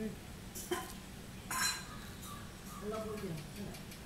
응. 올라보세요. 응.